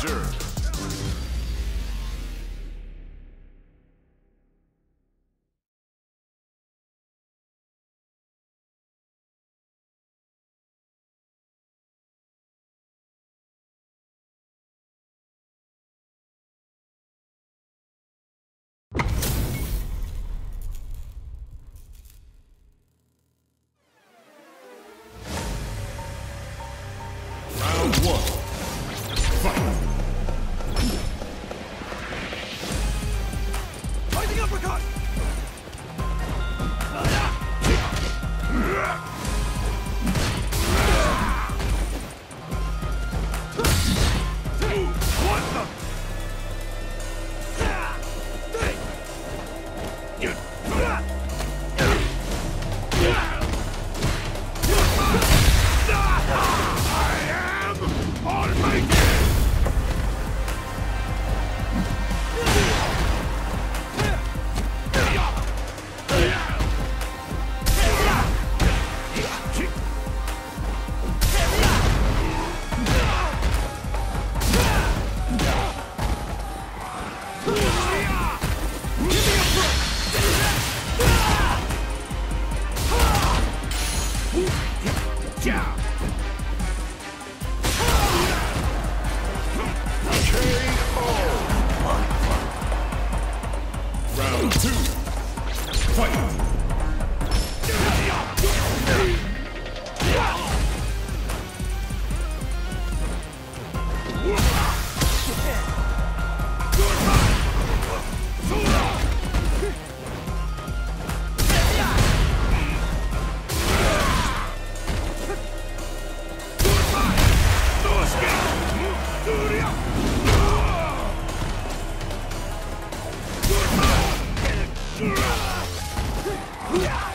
challenger, uppercut! Yeah! Yeah!